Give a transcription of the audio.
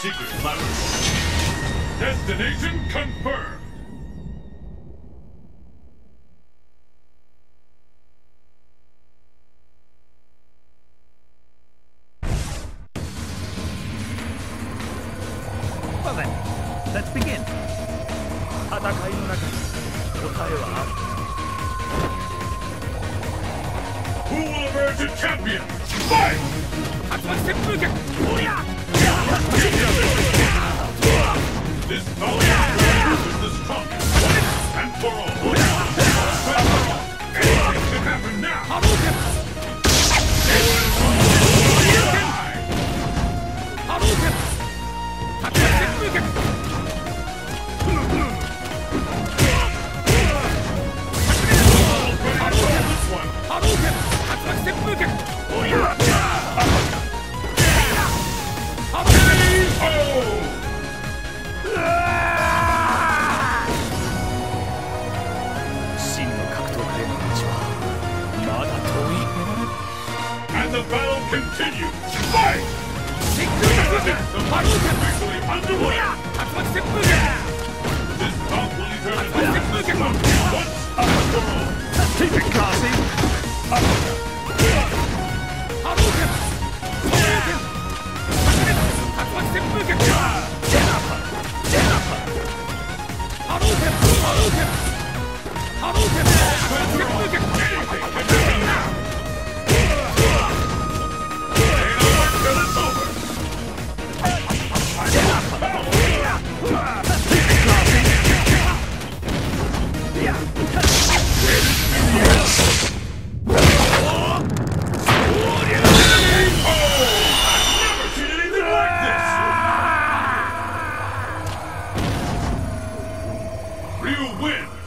secret laboratory. Destination confirmed! Let's begin. Who will emerge a champion? Fight! Atman Seppuku! And the battle continues! Fight! The fight is officially underway! This bout will determine the winner once and for all! Keep it classy! Anything can You win!